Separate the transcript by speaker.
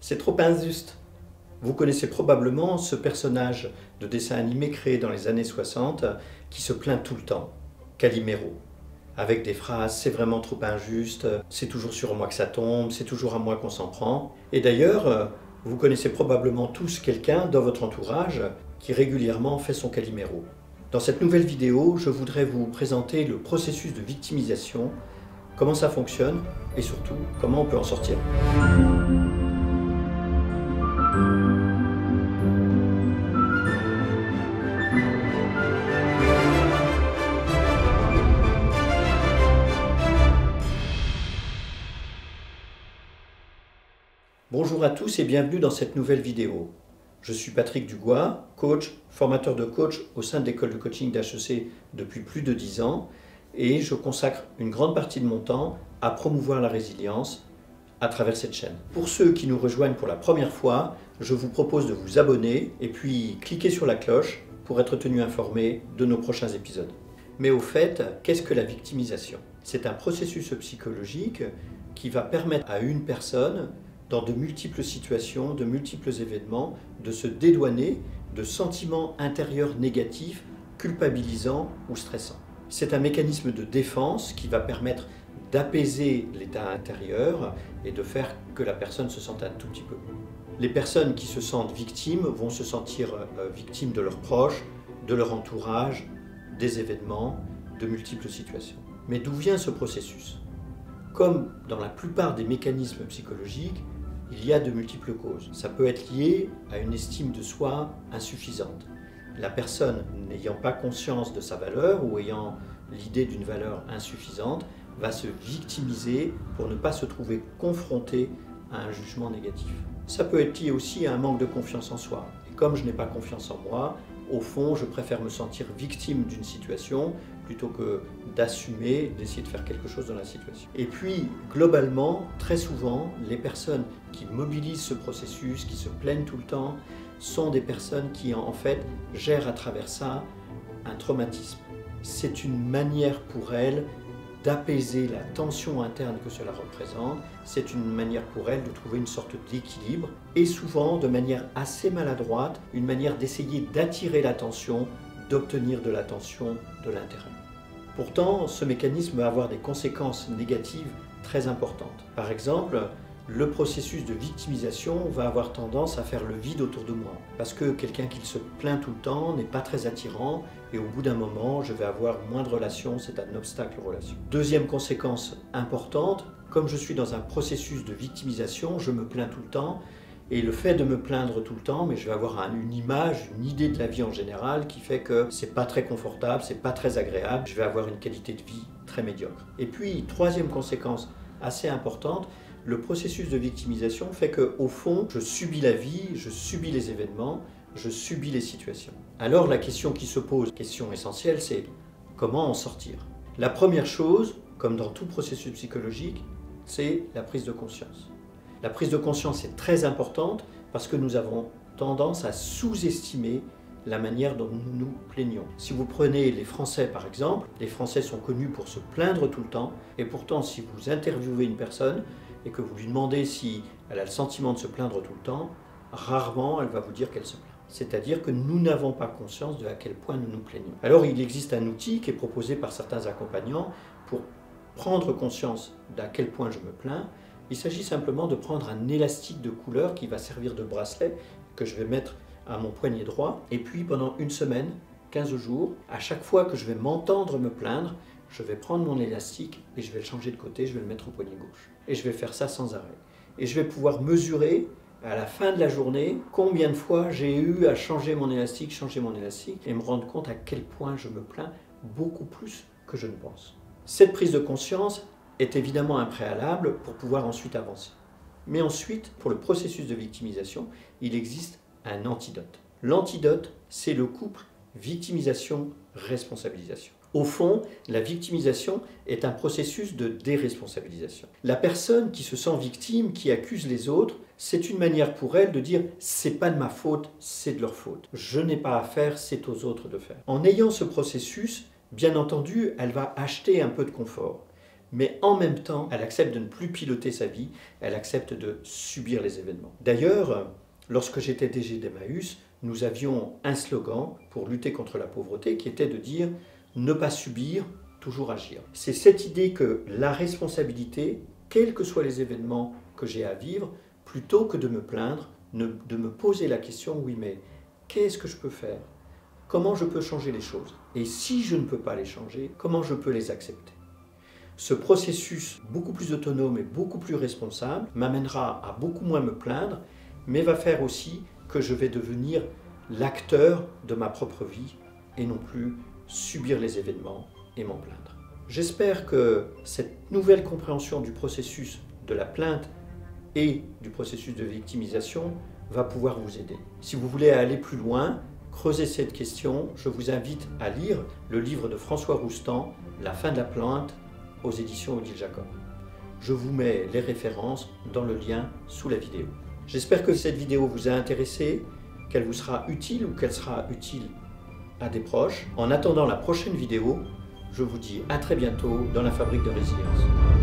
Speaker 1: C'est trop injuste. Vous connaissez probablement ce personnage de dessin animé créé dans les années 60 qui se plaint tout le temps, Calimero, avec des phrases c'est vraiment trop injuste, c'est toujours sur moi que ça tombe, c'est toujours à moi qu'on s'en prend. Et d'ailleurs, vous connaissez probablement tous quelqu'un dans votre entourage qui régulièrement fait son Calimero. Dans cette nouvelle vidéo, je voudrais vous présenter le processus de victimisation, comment ça fonctionne et surtout comment on peut en sortir. Bonjour à tous et bienvenue dans cette nouvelle vidéo. Je suis Patrick Dugois, coach, formateur de coach au sein de l'école de coaching d'HEC depuis plus de 10 ans et je consacre une grande partie de mon temps à promouvoir la résilience à travers cette chaîne. Pour ceux qui nous rejoignent pour la première fois, je vous propose de vous abonner et puis cliquer sur la cloche pour être tenu informé de nos prochains épisodes. Mais au fait, qu'est-ce que la victimisation? C'est un processus psychologique qui va permettre à une personne dans de multiples situations, de multiples événements, de se dédouaner de sentiments intérieurs négatifs, culpabilisants ou stressants. C'est un mécanisme de défense qui va permettre d'apaiser l'état intérieur et de faire que la personne se sente un tout petit peu mieux. Les personnes qui se sentent victimes vont se sentir euh, victimes de leurs proches, de leur entourage, des événements, de multiples situations. Mais d'où vient ce processus? Comme dans la plupart des mécanismes psychologiques, il y a de multiples causes. Ça peut être lié à une estime de soi insuffisante. La personne n'ayant pas conscience de sa valeur ou ayant l'idée d'une valeur insuffisante va se victimiser pour ne pas se trouver confronté à un jugement négatif. Ça peut être lié aussi à un manque de confiance en soi. Et comme je n'ai pas confiance en moi, au fond, je préfère me sentir victime d'une situation plutôt que d'assumer, d'essayer de faire quelque chose dans la situation. Et puis, globalement, très souvent, les personnes qui mobilisent ce processus, qui se plaignent tout le temps, sont des personnes qui, en fait, gèrent à travers ça un traumatisme. C'est une manière pour elles d'apaiser la tension interne que cela représente. C'est une manière pour elles de trouver une sorte d'équilibre et souvent de manière assez maladroite, une manière d'essayer d'attirer l'attention, d'obtenir de l'attention de l'intérieur. Pourtant, ce mécanisme va avoir des conséquences négatives très importantes. Par exemple, le processus de victimisation va avoir tendance à faire le vide autour de moi. Parce que quelqu'un qui se plaint tout le temps n'est pas très attirant et au bout d'un moment, je vais avoir moins de relations, c'est un obstacle aux relations. Deuxième conséquence importante, comme je suis dans un processus de victimisation, je me plains tout le temps, et le fait de me plaindre tout le temps, mais je vais avoir une image, une idée de la vie en général qui fait que c'est pas très confortable, c'est pas très agréable, je vais avoir une qualité de vie très médiocre. Et puis, troisième conséquence assez importante, le processus de victimisation fait que au fond, je subis la vie, je subis les événements, je subis les situations. Alors la question qui se pose, question essentielle, c'est comment en sortir? La première chose, comme dans tout processus psychologique, c'est la prise de conscience. La prise de conscience est très importante parce que nous avons tendance à sous-estimer la manière dont nous nous plaignons. Si vous prenez les Français par exemple, les Français sont connus pour se plaindre tout le temps, et pourtant si vous interviewez une personne et que vous lui demandez si elle a le sentiment de se plaindre tout le temps, rarement elle va vous dire qu'elle se plaint. C'est-à-dire que nous n'avons pas conscience de à quel point nous nous plaignons. Alors il existe un outil qui est proposé par certains accompagnants pour prendre conscience d'à quel point je me plains il s'agit simplement de prendre un élastique de couleur qui va servir de bracelet que je vais mettre à mon poignet droit. Et puis pendant une semaine, 15 jours, à chaque fois que je vais m'entendre me plaindre, je vais prendre mon élastique et je vais le changer de côté, je vais le mettre au poignet gauche. Et je vais faire ça sans arrêt. Et je vais pouvoir mesurer à la fin de la journée combien de fois j'ai eu à changer mon élastique, changer mon élastique et me rendre compte à quel point je me plains beaucoup plus que je ne pense. Cette prise de conscience, est évidemment un préalable pour pouvoir ensuite avancer. Mais ensuite, pour le processus de victimisation, il existe un antidote. L'antidote, c'est le couple victimisation-responsabilisation. Au fond, la victimisation est un processus de déresponsabilisation. La personne qui se sent victime, qui accuse les autres, c'est une manière pour elle de dire c'est pas de ma faute, c'est de leur faute. Je n'ai pas à faire, c'est aux autres de faire. En ayant ce processus, bien entendu, elle va acheter un peu de confort mais en même temps, elle accepte de ne plus piloter sa vie, elle accepte de subir les événements. D'ailleurs, lorsque j'étais DG d'Emmaüs, nous avions un slogan pour lutter contre la pauvreté qui était de dire ne pas subir, toujours agir. C'est cette idée que la responsabilité, quels que soient les événements que j'ai à vivre, plutôt que de me plaindre, de me poser la question, oui mais qu'est-ce que je peux faire? Comment je peux changer les choses? Et si je ne peux pas les changer, comment je peux les accepter? Ce processus beaucoup plus autonome et beaucoup plus responsable m'amènera à beaucoup moins me plaindre, mais va faire aussi que je vais devenir l'acteur de ma propre vie et non plus subir les événements et m'en plaindre. J'espère que cette nouvelle compréhension du processus de la plainte et du processus de victimisation va pouvoir vous aider. Si vous voulez aller plus loin, creuser cette question, je vous invite à lire le livre de François Roustan, La fin de la plainte, aux éditions Odile Jacob. Je vous mets les références dans le lien sous la vidéo. J'espère que cette vidéo vous a intéressé, qu'elle vous sera utile ou qu'elle sera utile à des proches. En attendant la prochaine vidéo, je vous dis à très bientôt dans la fabrique de résilience.